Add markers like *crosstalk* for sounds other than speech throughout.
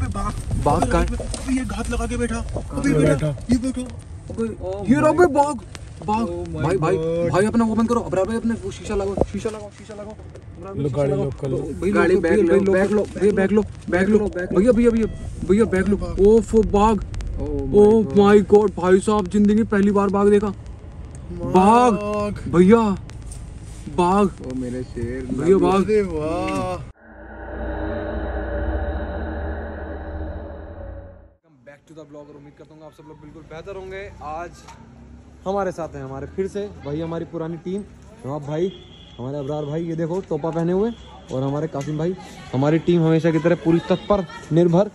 अबे बाघ बाघ का- अबे अबे ये घात लगा के बैठा। अबे बैठा। ये बैठा। ये रहा भाई बाघ बाघ Oh भाई भाई भाई अपना वो बंद करो। अबरा भाई अपने वो शीशा लगाओ शीशा लगाओ शीशा लगाओ। लो, गाड़ी। लॉक कर लो। भाई गाड़ी बैग लो, बैग लो भैया बैग लो बैग लो। भैया भैया भैया भैया बैग लो। ओफ बाघ ओ माय गॉड भाई साहब ज़िंदगी पहली बार बाघ देखा। बाघ भैया बाघ ओ मेरे शेर भैया बाघ वाह। टू द ब्लॉग और उम्मीद करता हूँ आप सब लोग बिल्कुल बेहतर होंगे। आज हमारे साथ हैं हमारे फिर से वही हमारी पुरानी टीम। नवाब भाई हमारे अबरार भाई ये देखो टोपा पहने हुए और हमारे कासिम भाई। हमारी टीम हमेशा की तरह पूरी तत्पर निर्भर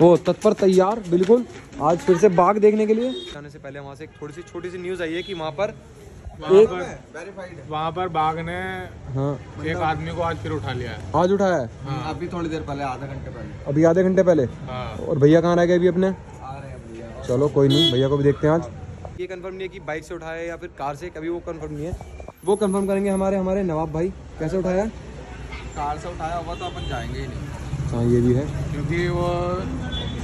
वो तत्पर तैयार बिल्कुल। आज फिर से बाघ देखने के लिए। जाने से पहले वहाँ से एक थोड़ी सी छोटी सी न्यूज़ आई है कि वहाँ पर वहाँ एक पर वहाँ पर बाघ ने हाँ। एक आदमी को आज फिर उठा लिया है। आज उठाया है? अभी थोड़ी देर पहले आधा घंटे पहले। अभी आधे घंटे पहले? हाँ। और भैया कहाँ रह गए अभी अपने? हैं चलो कोई नहीं भैया को भी देखते हैं आज। ये कंफर्म नहीं है कि बाइक से उठाया या फिर कार से कभी वो कंफर्म नहीं है। वो कंफर्म करेंगे हमारे हमारे नवाब भाई। कैसे उठाया? है कार से उठाया हुआ तो अपन जाएँगे ही नहीं। हाँ ये भी है। क्योंकि वो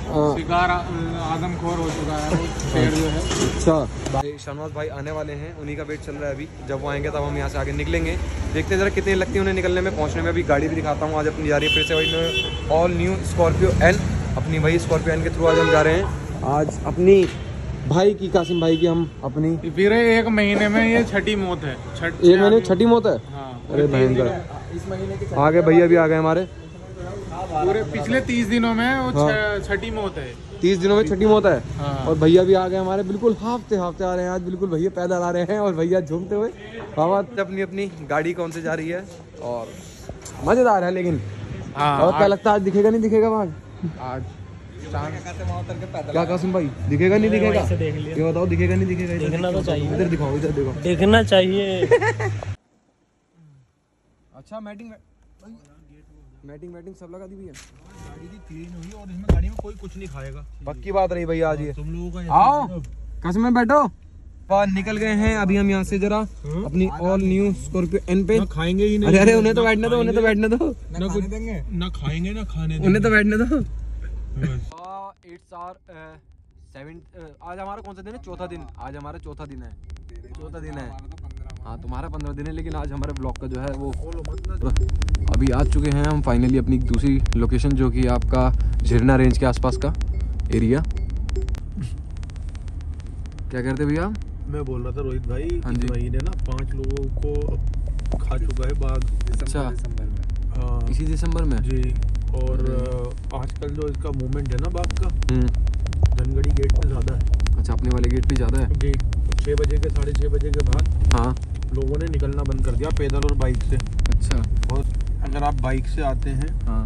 हाँ, शिकार आदमखोर हो चुका है वो जो है। अच्छा। भाई शहनवाज भाई आने वाले हैं उन्हीं का वेट चल रहा है अभी। जब वो आएँगे तब हम यहाँ से आगे निकलेंगे। देखते हैं जरा कितनी लगती है उन्हें निकलने में। पहुँचने में अभी गाड़ी भी दिखाता हूँ आज अपनी जा रही है फिर से वही ऑल न्यू स्कॉर्पियो एन अपनी वही स्कॉर्पियो एन के थ्रू आज हम जा रहे हैं। आज अपनी भाई की कासिम भाई की हम अपनी फिर एक महीने में ये छठी मौत है। छठ एक महीने छठी मौत है? हाँ। अरे भयंकर। इस महीने की आगे भैया भी आ गए हमारे। पूरे पिछले तीस दिनों में वो छ- छठी मौत है। तीस दिनों में छठी मौत है। हाँ। और भैया भी आ गए हमारे। बिल्कुल हाफते हाफते आ रहे हैं आज। बिल्कुल भैया पैदल आ रहे हैं और भैया झूमते हुए। बाबा अपनी अपनी गाड़ी कौन से जा रही है? और मज़ेदार है लेकिन। हाँ और क्या लगता है आज दिखेगा नहीं दिखेगा वहाँ आज क्या कासिम भाई? दिखेगा नहीं दिखेगा? ये बताओ दिखेगा नहीं दिखेगा? इधर देखना तो चाहिए। इधर दिखाओ इधर देखो। देखना चाहिए। *laughs* अच्छा मैटिंग मैटिंग मैटिंग सब लगा दी भैया। गाड़ी की क्लीन हुई और इसमें गाड़ी में कोई कुछ नहीं खाएगा। पक्की बात रही भैया आज ये। तुम लोगों का आओ कसम में बैठो। बाहर निकल गए हैं अभी हम यहाँ से जरा अपनी ऑल न्यू स्कॉर्पियो एन पे। ना खाएँगे ही नहीं। अरे अरे उन्हें तो बैठने दो उन्हें तो बैठने दो। ना खाएँगे ना खाने उन्हें तो बैठने दो। बस। इट्स आर सेवन आज हमारा कौन सा दिन है? चौथा दिन। आज हमारा चौथा दिन है। चौथा दिन है। हाँ तुम्हारा पंद्रह दिन है लेकिन आज हमारे ब्लॉग का जो है वो अभी आ चुके हैं हम फाइनली अपनी दूसरी लोकेशन जो कि आपका झिरना रेंज के आसपास का एरिया क्या करते भैया? मैं बोल रहा था रोहित भाई हाँ जी। महीने ना पाँच लोगों को खा चुका है बाघ। अच्छा। दिसंबर में। हाँ इसी दिसंबर में? जी। और आजकल जो इसका मूवमेंट है ना बाघ का हम्म। धनगढ़ी गेट पे ज़्यादा है। अच्छा अपने वाले गेट पे ज़्यादा है? जी छः बजे के साढ़े छः बजे के बाद हाँ। लोगों ने निकलना बंद कर दिया पैदल और बाइक से। अच्छा। और अगर आप बाइक से आते हैं हाँ।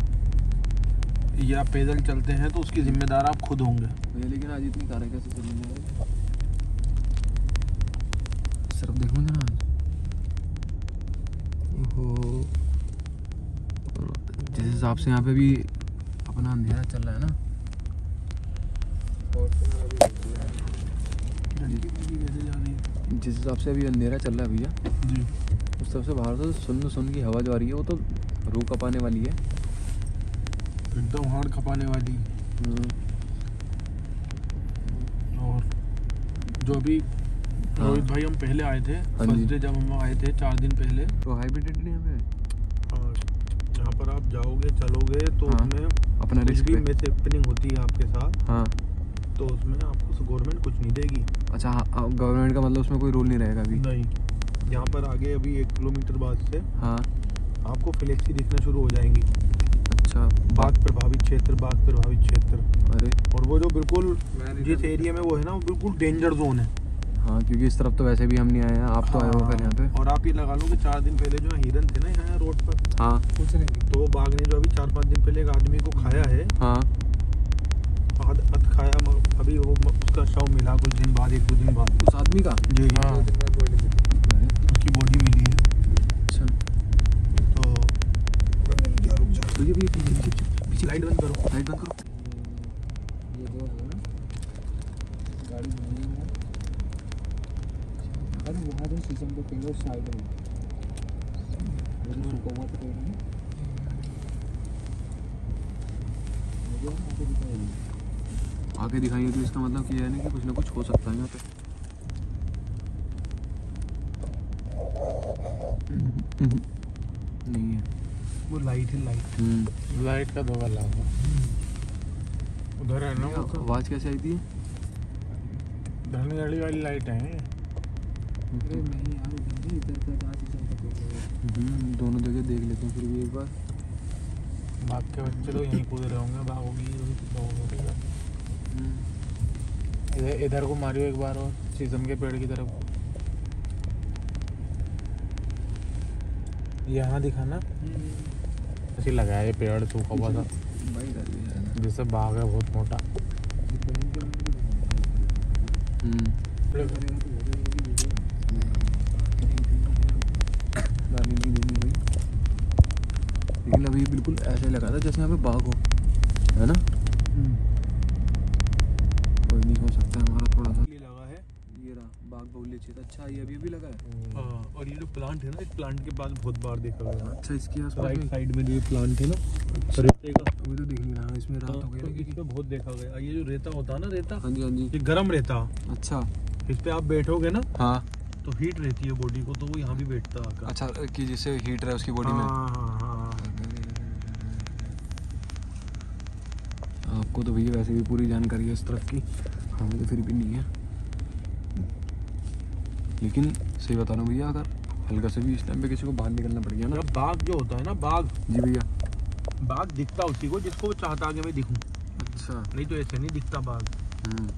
या पैदल चलते हैं तो उसकी जिम्मेदार आप खुद होंगे। लेकिन आज इतनी कारें कैसे हैं सिर्फ़ देखो ना आज। ओहो। हिसाब से यहाँ पे भी अपना अंधेरा चल रहा है ना। जिस हिसाब से अभी अंधेरा चल रहा है भैया जी। उस तरफ़ से बाहर से सुन सुन की हवा जो आ रही है वो तो रू कपाने वाली है। एकदम हार्ड खपाने वाली। हम्म, और जो अभी हाँ। रोहित भाई हम पहले आए थे हाँ फ़र्स्ट डे जब हम आए थे चार दिन पहले। तो हाइब्रिड नहीं यहाँ पे और यहाँ पर आप जाओगे चलोगे तो हाँ। उसमें अपना रिस्क भी मिस हैपनिंग होती है आपके साथ हाँ। तो उसमें आपको गवर्नमेंट कुछ नहीं देगी। अच्छा हाँ गवर्नमेंट का मतलब उसमें कोई रूल नहीं रहेगा अभी? नहीं। यहाँ पर आगे अभी एक किलोमीटर बाद से हाँ। आपको फ्लेक्सी दिखना शुरू हो जाएँगी। अच्छा बाघ प्रभावित क्षेत्र बाघ प्रभावित क्षेत्र। अरे। और वो जो बिल्कुल जिस एरिया में वो है ना वो बिल्कुल डेंजर जोन है। हाँ क्योंकि इस तरफ़ तो वैसे भी हम नहीं आए हैं आप तो आए हो फिर यहाँ पे। और आप ये लगा लो कि चार दिन पहले जो हिरन थे ना यहाँ रोड पर हाँ। तो वो बाघ ने जो अभी चार पाँच दिन पहले एक आदमी को खाया है हाँ। आध अध खाया अभी वो उसका शव मिला कुछ दिन बाद एक दो दिन बाद। उस आदमी का? जी हाँ। उसकी बॉडी मिली है। अच्छा। तो तो ये भी पीछे लाइट बंद करो। लाइट बंद करो। ये जो ना गाड़ी धोनी अरे वहाँ जो शीशम के पेड़ साइड में वो जो सूखा हुआ था पेड़ है मुझे वहाँ पे आगे दिखाएँगे तो इसका मतलब कि है ना कि कुछ ना कुछ हो सकता है यहाँ पे। नहीं है। वो लाइट है लाइट हम्म। लाइट का धोखा लगा उधर है ना वो आवाज़ कैसे आई थी? धनी गाड़ी वाली लाइट है। अरे नहीं यार इधर इधर का जहाँ हम्म, दोनों जगह देख लेते हैं फिर भी एक बार। बाघ के बच्चे तो यहीं कूद रहे होंगे बाघ होगी इधर इधर को मारियो एक बार और शीशम के पेड़ की तरफ़। यहाँ दिखाना ऐसे लगाया ये पेड़ सूखा हुआ था। भाई इधर भी है। ना जैसे बाघ है बहुत मोटा। हम्म गाली नहीं भाई लेकिन अभी बिल्कुल ऐसे लगा था जैसे यहाँ पे बाघ हो है ना? कोई नहीं हो सकता है हमारा थोड़ा सा। ये लगा है। ये रहा बाघ बहुल्य क्षेत्र अच्छा ये अभी अभी लगा है? हाँ, और ये जो प्लांट है ना इस प्लांट के पास बहुत बार देखा गया अच्छा इसके आसपास राइट साइड में जो ये प्लांट है ना रेते का। अभी तो दिख नहीं रहा इसमें रात हो गई तो इसमें बहुत देखा गया। ये जो रेता होता है ना रेता हाँ जी हाँ जी। ये गर्म रेता। अच्छा। इस पे आप बैठोगे ना हाँ। तो हीट रहती है बॉडी को तो वो यहाँ भी बैठता है अच्छा कि जिससे हीट रहे उसकी बॉडी में? हाँ हाँ हाँ। आपको तो भैया वैसे भी पूरी जानकारी है इस तरफ़ की। हमें तो फिर भी नहीं है। लेकिन सही बता रहा हूँ भैया अगर हल्का से भी इस टाइम पे किसी को बाहर निकलना पड़ गया ना। बाघ जो होता है ना बाघ। जी भैया। बाघ दिखता उसी को जिसको वो चाहता आगे मैं दिखूं। अच्छा। नहीं तो ऐसे नहीं दिखता बाघ। हम्म,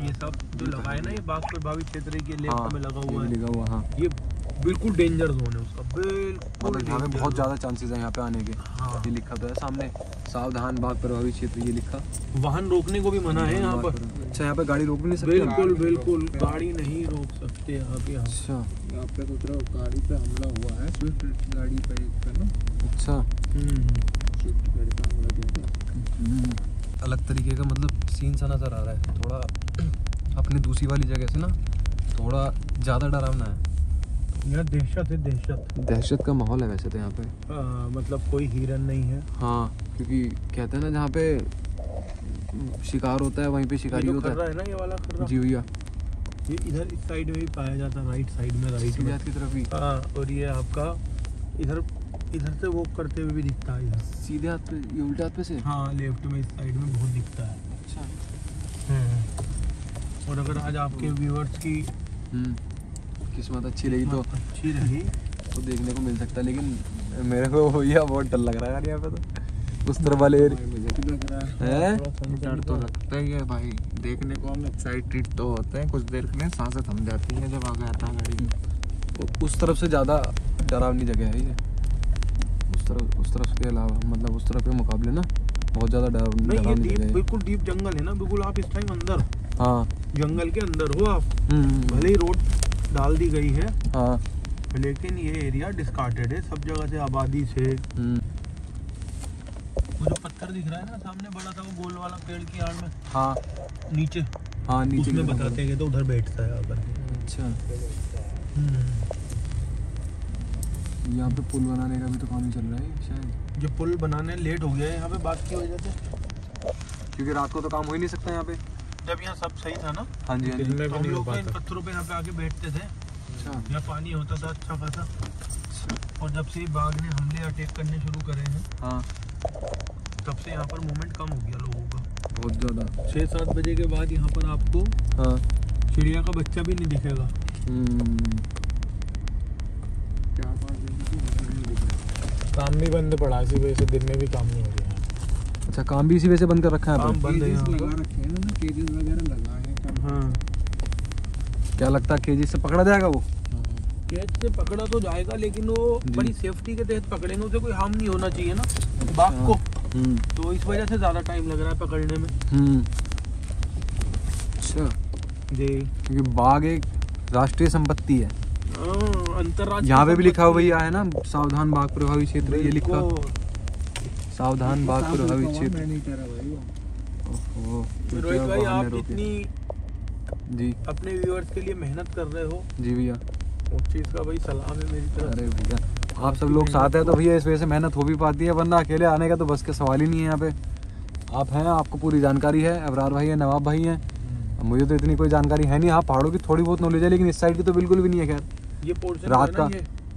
ये सब जो लगा है ना ये बाघ प्रभावित क्षेत्र के हाँ लेफ़्ट में लगा हुआ है। लिखा हुआ हाँ। ये बिल्कुल डेंजर जोन है उसका बिल्कुल यहाँ पे बहुत ज़्यादा चांसेस है यहाँ पे आने के। हाँ। ये लिखा तो है सामने सावधान बाघ प्रभावित क्षेत्र ये लिखा। वाहन रोकने को भी मना है यहाँ पर। अच्छा यहाँ पे गाड़ी रोक भी नहीं सकते बिल्कुल बिल्कुल गाड़ी नहीं रोक सकते यहाँ पे अच्छा। यहाँ पे तो गाड़ी पे हमला हुआ है स्विफ्ट गाड़ी पे ना। अच्छा। हम्म। स्विफ्ट गाड़ी पे हमला किया था। हम्म, अलग तरीके का मतलब सीन सा नज़र आ रहा है। थोड़ा अपने दूसरी वाली जगह से ना थोड़ा ज़्यादा डरावना है। यहाँ दहशत है दहशत। दहशत का माहौल है वैसे तो यहाँ पे। हाँ, मतलब कोई हिरन नहीं है। हाँ क्योंकि कहते हैं ना जहाँ पे शिकार होता है वहीं पे शिकारी होता है। है ना ये वाला जी भैया। ये इधर इस साइड में भी पाया जाता है राइट साइड में राइट में। की तरफ़ भी। हाँ और ये आपका इधर इधर से वॉक करते हुए भी दिखता है इधर। सीधे हाथ पे ये उल्टे हाथ पे से? हाँ लेफ़्ट में इस साइड में बहुत दिखता है। अच्छा। और अगर आज आपके व्यूअर्स की हम्म। किस्मत अच्छी रही तो अच्छी रही। तो देखने को मिल सकता है लेकिन मेरे को भैया बहुत डर लग रहा है यार यहाँ पे तो। उस तरफ़ वाले है। है? डर तो लगता ही है भाई। देखने को हम एक्साइटेड तो होते हैं कुछ देर के लिए साँसें थम जाती हैं जब आगे आता है गाड़ी। तो उस तरफ़ से ज़्यादा डरावनी जगह है ये। तरफ़ उस तरफ़ के अलावा मतलब उस तरफ़ के मुकाबले ना बहुत ज़्यादा डरावनी नहीं ये डीप बिल्कुल डीप जंगल है ना बिल्कुल आप इस टाइम अंदर हाँ। जंगल के अंदर हो आप। हम्म, भले ही रोड डाल दी गई है। हाँ। लेकिन ये एरिया डिस्कार्टेड है सब जगह से आबादी से। हम्म, वो जो पत्थर दिख रहा है ना सामने बड़ा सा वो गोल वाला पेड़ की आड़ में हाँ। नीचे। हाँ नीचे उसमें बताते हैं तो उधर बैठता है अच्छा। हम्म। यहाँ पे पुल बनाने का भी तो काम ही चल रहा है शायद। जो पुल बनाने लेट हो गया है यहाँ पे बात की वजह से। क्योंकि रात को तो काम हो ही नहीं सकता यहाँ पे। जब यहाँ सब सही था ना? हाँ जी हाँ जी। तो हम लोग तो इन पत्थरों पे यहाँ पे आके बैठते थे। अच्छा। यहाँ पानी होता था अच्छा खासा। और जब से बाघ ने हमले अटैक करने शुरू करे हैं हाँ। तब से यहाँ पर मूवमेंट कम हो गया लोगों का। बहुत ज़्यादा। छः सात बजे के बाद यहाँ पर आपको हाँ। चिड़िया का बच्चा भी नहीं दिखेगा। काम भी बंद पड़ा इसी वजह से दिन में भी काम नहीं हो रहा अच्छा काम भी इसी वजह से बंद कर रखा है काम बंद है यहाँ। लगा रखे हैं ना केजेस वगैरह लगा है कम। हाँ। क्या लगता है केजी से पकड़ा जाएगा वो? कैच से पकड़ा तो जाएगा लेकिन वो बड़ी सेफ्टी के तहत पकड़ेंगे उसे कोई हार्म नहीं होना चाहिए ना बाघ को। हम्म। तो इस वजह से ज़्यादा टाइम लग रहा है पकड़ने में। हम्म। अच्छा। जी। क्योंकि बाघ एक राष्ट्रीय संपत्ति हाँ, अंतर्राष्ट्रीय यहाँ पे भी लिखा हुआ है ना सावधान बाघ प्रभावित क्षेत्र ये लिखा। सावधान बाघ साफ़ प्रभावित क्षेत्र। तो रोहित भाई आप इतनी जी। अपने व्यूअर्स के लिए मेहनत कर रहे हो। जी भैया। उस चीज़ का भाई सलाम है मेरी तरफ़ अरे भैया आप सब लोग साथ हैं तो भैया इस वजह से मेहनत हो भी पाती है वरना अकेले आने का तो बस का सवाल ही नहीं है यहाँ पे। आप हैं आपको पूरी जानकारी है अबरार भाई है नवाब भाई हैं। मुझे तो इतनी कोई जानकारी है नहीं। हाँ पहाड़ों की थोड़ी बहुत नॉलेज है लेकिन इस साइड की तो बिल्कुल भी नहीं है खैर। ये पोर्शन रात का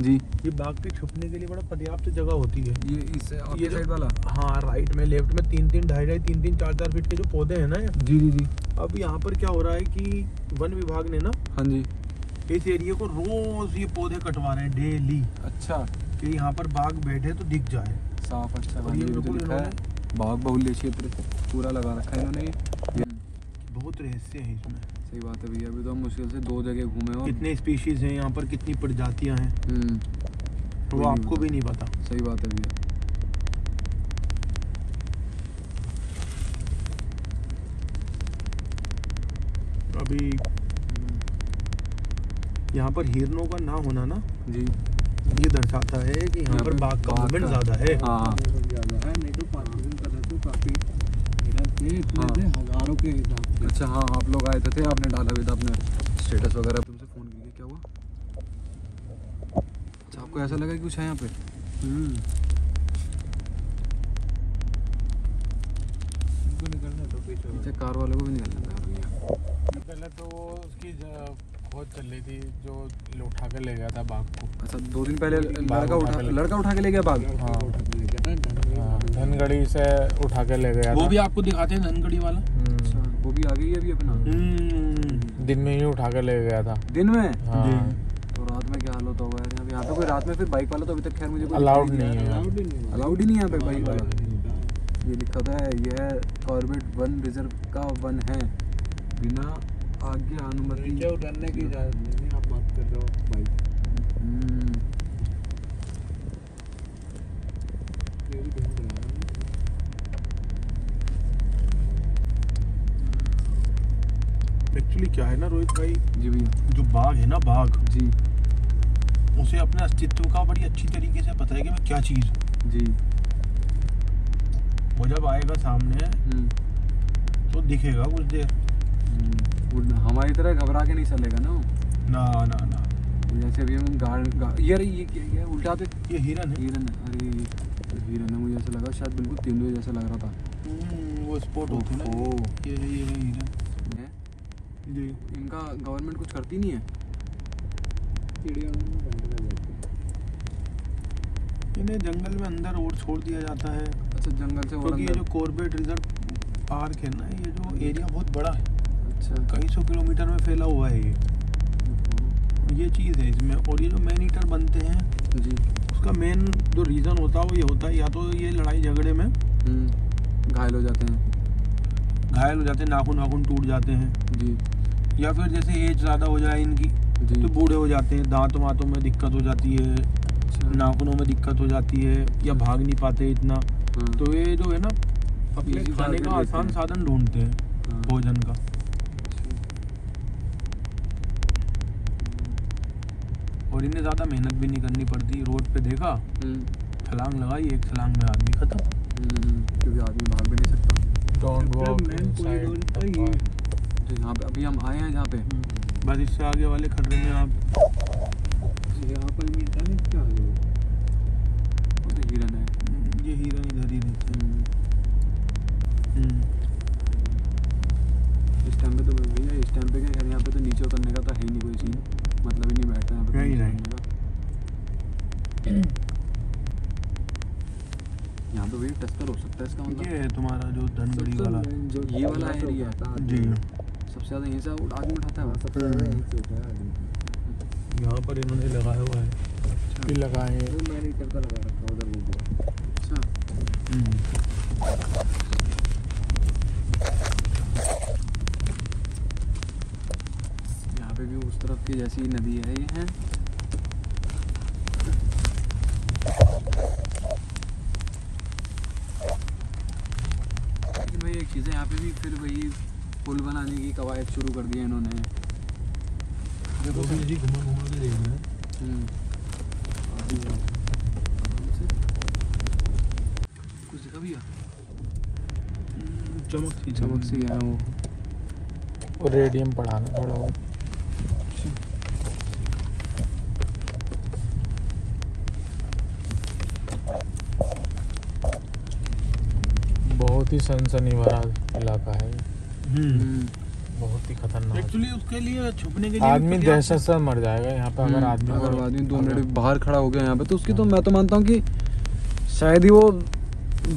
जी। ये बाघ के छुपने के लिए बड़ा पर्याप्त जगह होती है। ये इस ये जो- हाँ राइट में लेफ़्ट में तीन तीन ढाई ढाई तीन तीन चार चार फीट के जो पौधे हैं ना जी जी जी। अब यहाँ पर क्या हो रहा है कि वन विभाग ने ना हाँ जी। इस एरिया को रोज ये पौधे कटवा रहे हैं डेली अच्छा। कि यहाँ पर बाघ बैठे तो दिख जाए। साफ़ अच्छा। बाघ हाँ, तो है। बाग बहुल्य क्षेत्र पूरा लगा रखा है इन्होंने। ये बहुत रहस्य है इसमें। सही बात है भैया अभी तो हम मुश्किल से दो जगह घूमे हो कितने स्पीशीज हैं यहाँ पर कितनी प्रजातियाँ हैं। हम्म। वो आपको भी नहीं पता। सही बात है भैया। अभी यहाँ पर हिरनों का ना होना ना जी। ये दर्शाता है कि यहाँ पर बाघ का मूवमेंट का- ज़्यादा है। हाँ। थे हाँ। हज़ारों के हिसाब अच्छा हाँ आप लोग आए थे आपने डाला भी था अपने स्टेटस वगैरह। तुमसे फ़ोन किया क्या हुआ? अच्छा आपको ऐसा लगा कि कुछ है यहाँ पे? हम्म निकलने तो पीछे कार वालों को भी निकलना था तो वो उसकी खोज चल रही थी जो उठा कर ले गया था बाघ को। अच्छा दो दिन पहले लड़का उठा लड़का उठा के ले गया बाघ? हाँ। धनगढ़ी से उठा के ले गया वो भी आपको दिखाते हैं धनगढ़ी वाला? हम्म, अच्छा वो भी आ गई है अभी अपना? हम्म। दिन में ही उठा के ले गया था। दिन में? हाँ। तो रात में क्या हालत होगा यार? यहाँ पे- यहाँ पे कोई रात में फिर बाइक वाला तो अभी तक खैर मुझे अलाउड नहीं है अलाउड ही। नहीं अलाउड ही नहीं यहाँ पे बाइक वाला। ये लिखा था है यह कॉर्बेट वन रिज़र्व का वन है। बिना आज्ञा अनुमति। नीचे उतरने की इजाज़त नहीं है? आप बात कर रहे हो भाई। हम्म, भी एक्चुअली क्या है ना रोहित भाई? जी भैया। जो बाघ है ना बाघ। जी। उसे अपने अस्तित्व का बड़ी अच्छी तरीके से पता है कि मैं क्या चीज़ हूँ। जी। वो जब आएगा सामने हम्म, तो दिखेगा कुछ देर। हमारी तरह घबरा के नहीं चलेगा ना ना ना ना। जैसे अभी हम गार्ड गा, यार ये क्या है? उल्टा पे ये हिरन है। हिरन है। अरे हिरन है मुझे ऐसा लगा शायद बिल्कुल तेंदुए जैसा लग रहा था। हम्म, वो स्पॉट होते हैं ना। ये ये है हिरन। है? जी। इनका गवर्नमेंट कुछ करती नहीं है? चिड़ियाघर में बंद कर देते हैं। इन्हें जंगल में अंदर और छोड़ दिया जाता है। अच्छा जंगल से और क्योंकि ये जो कॉर्बेट रिज़र्व पार्क है ना ये जो एरिया बहुत बड़ा है। अच्छा कई सौ किलोमीटर में फैला हुआ है ये। ये चीज़ है इसमें और ये जो मैन ईटर बनते हैं जी। उसका मेन जो रीज़न होता है वो ये होता है या तो ये लड़ाई झगड़े में हम्म, घायल हो जाते हैं। घायल हो जाते हैं नाखून वाखून टूट जाते हैं। जी। या फिर जैसे एज ज़्यादा हो जाए इनकी जी। तो बूढ़े हो जाते हैं दांत वातों में दिक्कत हो जाती है अच्छा। नाखूनों में दिक्कत हो जाती है या भाग नहीं पाते इतना। हाँ, तो ये जो है ना अपने खाने का आसान साधन ढूंढते हैं हाँ, भोजन का। और इन्हें ज़्यादा मेहनत भी नहीं करनी पड़ती। रोड पे देखा हम्म, छलांग लगाई एक छलांग में आदमी खत्म। हम्म, क्योंकि आदमी भाग भी नहीं सकता। ये तो यहाँ पे अभी हम आए हैं जहाँ पे। बस इससे आगे वाले खतरे में आप यहाँ पर मिलता है क्या है? वो? वो तो हिरन है। ये हीरा इधर ही रहते हैं। हम्म, हम्म। इस टाइम पे तो भैया इस टाइम पे क्या यहाँ पे तो नीचे उतरने का तो है ही नहीं कोई सीन मतलब ही नहीं बैठता यहाँ तो है ही नहीं। यहाँ पे वही टस्कर हो सकता है इसका मतलब। ये है तुम्हारा जो धनगढ़ी वाला। जो ये वाला एरिया है। जी। सबसे ज़्यादा यहीं से आदमी उठाता है। हाँ, सबसे ज़्यादा यहीं से उठाया आदमी। यहाँ पर इन्होंने लगाया हुआ है। अच्छा। लगाए। हैं मैंने इधर का लगा रखा उधर वो जो अच्छा यहाँ पे की जैसी नदी है ये है। लेकिन भाई एक चीज़ है यहाँ पे भी फिर वही पुल बनाने की कवायद शुरू कर दी है इन्होंने। देखो जी घुमा घुमा के देख रहे हैं। हम्म। कुछ दिखा भैया चमक सी चमक सी है वो। रेडियम पढ़ाना थोड़ा बहुत बहुत ही सनसनी भरा इलाका है। हम्म। बहुत ही खतरनाक। एक्चुअली उसके लिए छुपने के लिए आदमी दहशत से मर जाएगा यहाँ पे अगर आदमी हम्म, अगर आदमी दो मिनट बाहर खड़ा हो गया यहाँ पे तो उसकी तो मैं तो मानता हूँ कि शायद ही वो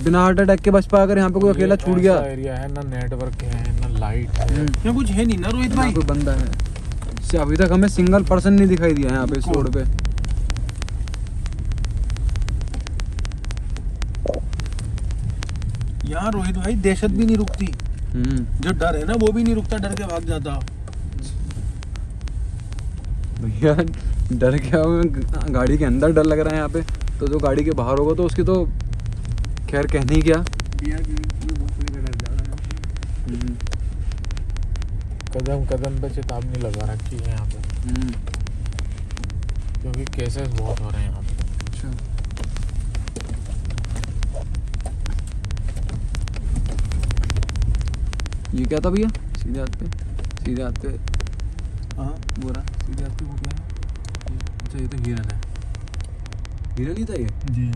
बिना हार्ट अटैक के बच पाया अगर यहाँ पे कोई अकेला छूट गया। एरिया है? ना नेटवर्क है ना लाइट है। हम्म, यहाँ कुछ है नहीं ना रोहित भाई? कोई बंदा है। अभी तक हमें सिंगल पर्सन नहीं दिखाई दिया यहाँ पे इस रोड पे। यहाँ रोहित भाई दहशत भी नहीं रुकती। हम्म। जो डर है ना वो भी नहीं रुकता डर के भाग जाता। भैया डर क्या होगा गाड़ी के अंदर डर लग रहा है यहाँ पे। तो जो गाड़ी के बाहर होगा तो उसकी तो खैर कहने ही। क्या हम्म, कदम कदम पे चेतावनी लगा रखी है यहाँ पे। हम्म, क्योंकि केसेस बहुत हो रहे हैं यहाँ पे। अच्छा। ये क्या था भैया? सीधे हाथ पे? सीधे हाथ पे। हाँ। बोरा सीधे हाथ पे वो क्या है? अच्छा ये तो हिरन है। हिरन ही था ये? जी।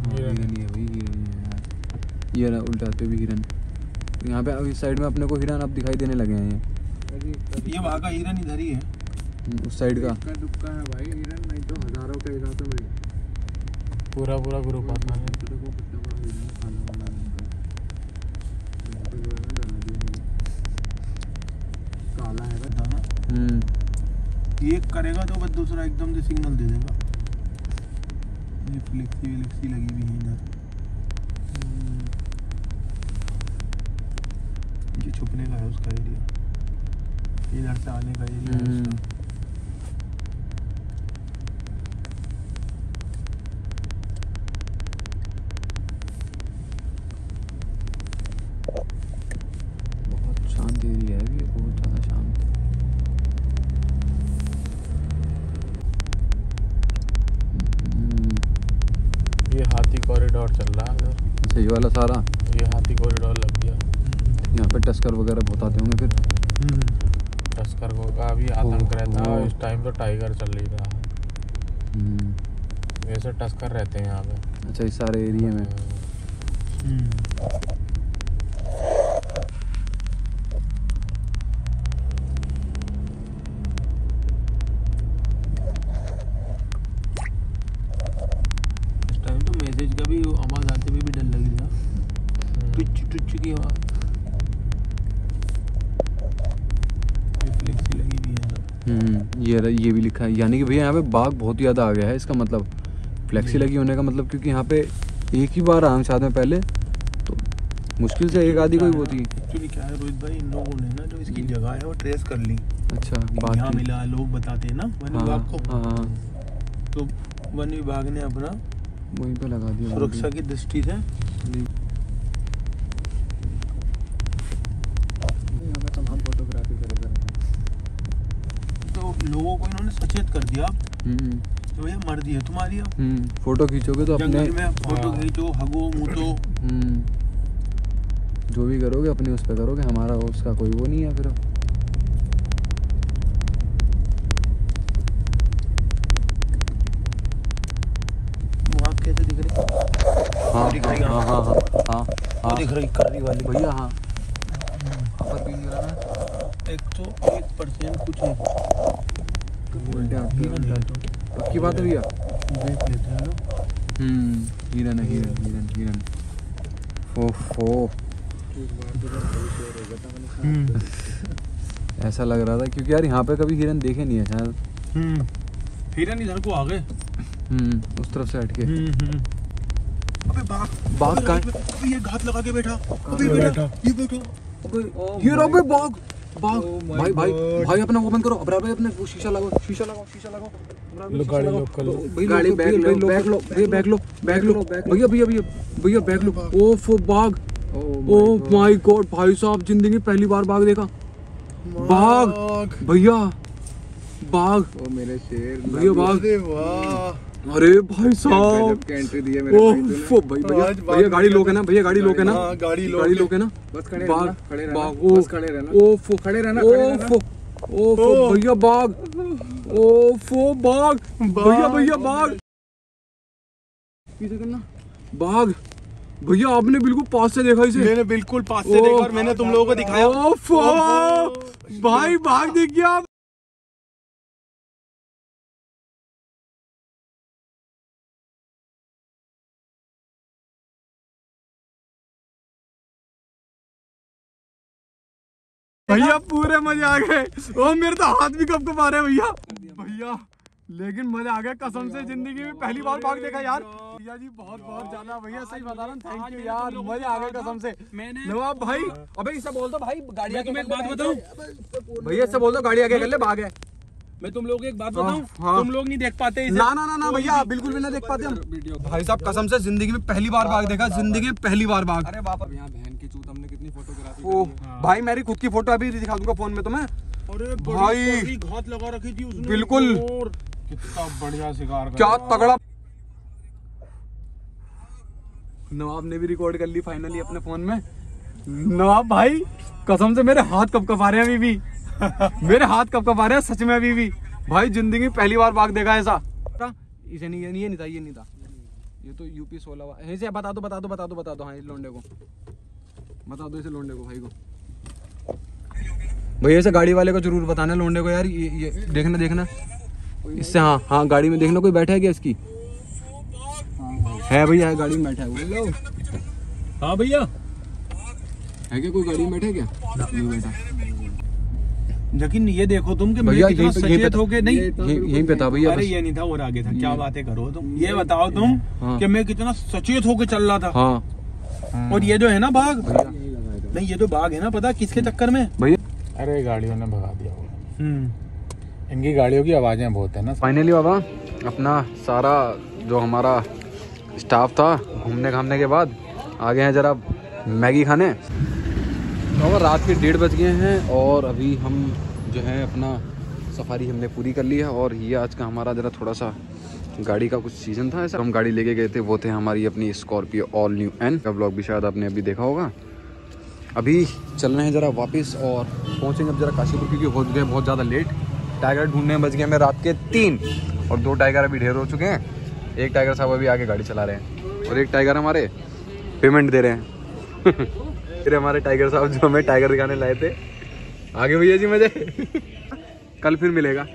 हाँ, हिरन। ही है भाई हिरन ही है यार। ये रहा उल्टा हाथ पे भी हिरन। यहाँ पे अब इस साइड में अपने को हिरन अब दिखाई देने लगे हैं ये। ये वहाँ का हिरन इधर ही है। हम्म, उस साइड का। दुक्का है भाई हिरन नहीं तो हज़ारों के इलाके में पूरा पूरा ग्रुप आता है देखो कितना बड़ा हिरन है, खाना वाना इनका। यहाँ पे जो है ना डरा दिया है। काला है ना हाँ। ये करेगा तो बस दूसरा एकदम से सिग्नल दे देगा। ये फ्लेक्सी वेलेक्सी लगी हुई है इधर। ये छुपने का है उसका एरिया इधर से आने का एरिया है हम्म। उसका बहुत शांत एरिया है ये बहुत ज़्यादा शांत हम्म, ये हाथी कॉरिडोर चल रहा है इधर अच्छा ये वाला सारा। ये हाथी कॉरिडोर लग गया। यहाँ पे टस्कर वगैरह बहुत आते होंगे फिर। हम्म। टस्कर को का भी आतंक रहता है इस टाइम तो टाइगर चल ही रहा है। हम्म, वैसे टस्कर रहते हैं यहाँ पे। अच्छा इस सारे एरिया में हम्म। इस टाइम तो मैसेज का भी आवाज़ आते हुए भी डर लग रहा हम्म। टुच टुच की आवाज़ रिफ्लेक्सी लगी हुई है सब। हम्म, ये रहा- ये भी लिखा है। यानी कि भैया यहाँ पे बाघ बहुत ज़्यादा आ गया है इसका मतलब फ्लेक्सी लगी होने का मतलब क्योंकि यहाँ पे एक ही बार आम साथ में पहले तो मुश्किल से एक आधी कोई होती। एक्चुअली क्या है रोहित भाई इन लोगों ने ना जो इसकी जगह है वो ट्रेस कर ली। अच्छा बाघ यहाँ मिला लोग बताते हैं ना वन हाँ विभाग को। हाँ, तो वन विभाग ने अपना वहीं पे लगा दिया। सुरक्षा की दृष्टि से यहाँ पे तमाम फोटोग्राफी करे तो इन्होंने सचेत कर दिया। हम्म, कि भैया मर्ज़ी है तुम्हारी अब हम्म, फ़ोटो खींचोगे तो अपने में फ़ोटो हाँ। खींचो हगो मुतो। हम्म, जो भी करोगे अपने उस पर करोगे हमारा उसका कोई वो नहीं है फिर। अब। कैसे दिख रही? हाँ दिख रही हाँ। हाँ हाँ हाँ हाँ दिख रही कर्री वाली। भैया हाँ। ना एक तो एक परसेंट कुछ है। उल्टे हाथ की है पक्की बात भैया देख लेते हैं हम्म हिरन है हिरन हिरन हिरन। ओफो हम्म। ऐसा लग रहा था क्योंकि यार यहाँ पे कभी हिरन देखे नहीं है शायद। हम्म। हिरन इधर को आ गए। हम्म उस तरफ़ से हटके। हम्म हम्म। अबे बाघ बाघ अबे अबे ये घात लगा के बैठा। अबे बैठा। ये बैठा। ये रहो बे बाघ। भाई भाई भाई अपना वो बंद करो। अबरार भाई अपने वो शीशा लगाओ शीशा लगाओ शीशा लगाओ। लो, गाड़ी lock कर लो। भाई गाड़ी बैग लो, बैग लो भैया बैग लो बैग लो। बैग भैया भैया भैया भैया बैग लो। ओफ बाघ। ओ माय गॉड भाई साहब ज़िंदगी पहली बार बाघ देखा। बाघ। भैया बाघ। ओ मेरे शेर। भैया बाघ। अरे भाई साहब। एंट्री दी है मेरे भाई भैया भैया गाड़ी लोग है ना भैया गाड़ी लोग है ना? हाँ, गाड़ी लोग गाड़ी है। लोग है ना? बस खड़े बाघ रहना खड़े रहना बाघ बस खड़े रहना। ओफो खड़े रहना ओफो ओफो भैया बाघ ओफो बाघ भैया भैया बाघ पीछे करना बाघ भैया आपने बिल्कुल पास से देखा इसे। मैंने बिल्कुल पास से देखा और मैंने तुम लोगों को दिखाया। ओफ, भाई भाग दिख गया आप। भैया पूरे मज़े आ गए। ओ मेरे तो हाथ भी कब कब आ रहे हैं भैया। भैया लेकिन मज़ा आ गया कसम से ज़िंदगी में पहली बार भाग देखा यार। भैया जी बहुत बहुत ज़्यादा भैया सही बता रहा हूँ। थैंक यू यार। मज़ा आ गया कसम से। मैंने नवाब भाई। अबे इससे बोल दो भाई गाड़ी मैं एक बात बताऊँ? भैया इससे बोल दो गाड़ी आगे कर ले भाग है। मैं तुम लोग एक बात बताऊँ? हाँ। तुम लोग नहीं देख पाते इसे। ना ना ना ना भैया बिल्कुल भी ना देख पाते हम। भाई साहब कसम से ज़िंदगी में पहली बार बाग देखा ज़िंदगी में पहली बार बाग अरे बाप यहाँ चूत हमने कितनी फोटोग्राफी ओ भाई मेरी खुद की फ़ोटो अभी दिखा दूँगा फ़ोन में तुम्हें। अरे भाई। घात लगा रखी थी उसने। बिल्कुल। कितना बढ़िया शिकार क्या तगड़ा नवाब ने भी रिकॉर्ड कर ली फाइनली अपने फ़ोन में। नवाब भाई कसम से मेरे हाथ कब कब आ रहे हैं अभी भी। *laughs* मेरे हाथ कब कब आ रहे हैं सच में अभी भी। भाई ज़िंदगी पहली बार बाग देखा ऐसा। इसे नहीं ये नहीं था ये नहीं था। ये तो यूपी सोलह बता दो बता दो बता दो बता दो। हाँ इस लोंडे को। बता दो इसे लोंडे को भाई को। भैया इसे गाड़ी वाले को ज़रूर बताना लोंडे को यार ये, ये देखना देखना। इससे हाँ हाँ गाड़ी में देखना कोई बैठा है क्या इसकी? है भैया गाड़ी में बैठा है वो हाँ? भैया। है क्या कोई गाड़ी में बैठा है क्या? नहीं बैठा। लेकिन ये देखो तुम कि भैया मैं कितना यहीं पे- यहीं पे सचेत था। नहीं। यहीं यहीं पे था भैया अरे ये नहीं था और आगे था। क्या बातें करो तुम? ये बताओ तुम हाँ। कि मैं कितना सचेत होके चल रहा था। हाँ। और ये जो है ना बाघ? नहीं ये जो बाघ है ना पता किसके चक्कर में? भैया। अरे गाड़ियों ने भगा दिया वो। हम्म। इनकी गाड़ियों की आवाज़ें बहुत है ना। फाइनली बाबा अपना सारा जो हमारा स्टाफ था घूमने घामने के बाद आ गए हैं जरा मैगी खाने। तो बाबा रात के डेढ़ बज गए हैं और अभी हम जो है अपना सफारी हमने पूरी कर ली है और ये आज का हमारा जरा थोड़ा सा गाड़ी का कुछ सीज़न था ऐसा। हम गाड़ी लेके गए थे, वो थे हमारी अपनी स्कॉर्पियो ऑल न्यू एन का ब्लॉग भी शायद आपने अभी देखा होगा। अभी चल रहे हैं जरा वापस और पहुँचेंगे अब जरा काशीपुर क्योंकि हो गए बहुत ज़्यादा लेट टाइगर ढूँढने बज गए हमें रात के तीन। और दो टाइगर अभी ढेर हो चुके हैं। एक टाइगर साहब अभी आगे गाड़ी चला रहे हैं। और एक टाइगर हमारे पेमेंट दे रहे हैं। *laughs* फिर हमारे टाइगर साहब जो हमें टाइगर दिखाने लाए थे। आगे भैया जी मज़े। *laughs* कल फिर मिलेगा।